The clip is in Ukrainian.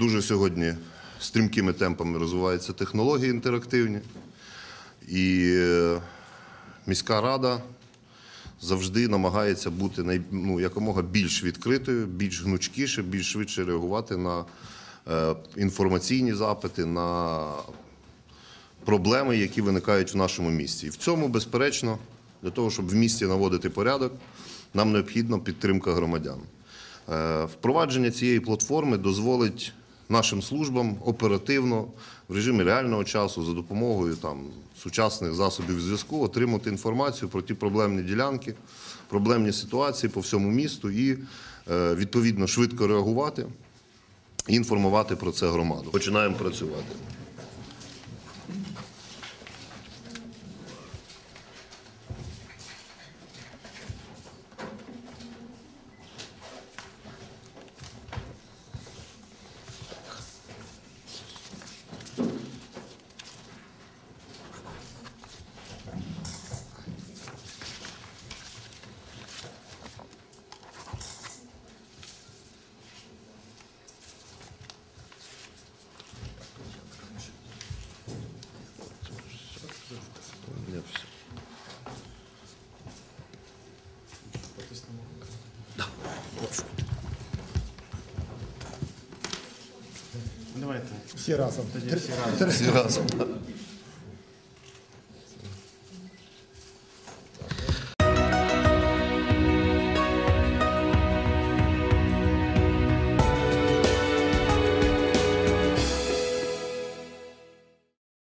Дуже сьогодні стрімкими темпами розвиваються технології інтерактивні. І е, міська рада завжди намагається бути най, ну, якомога більш відкритою, більш гнучкіше, більш швидше реагувати на е, інформаційні запити, на проблеми, які виникають в нашому місті. І в цьому, безперечно, для того, щоб в місті наводити порядок, нам необхідна підтримка громадян. Е, Впровадження цієї платформи дозволить нашим службам оперативно в режимі реального часу за допомогою там, сучасних засобів зв'язку отримати інформацію про ті проблемні ділянки, проблемні ситуації по всьому місту і е, відповідно швидко реагувати і інформувати про це громаду. Починаємо працювати. Давайте. Всі разом. Тоді всі разом. Всі разом.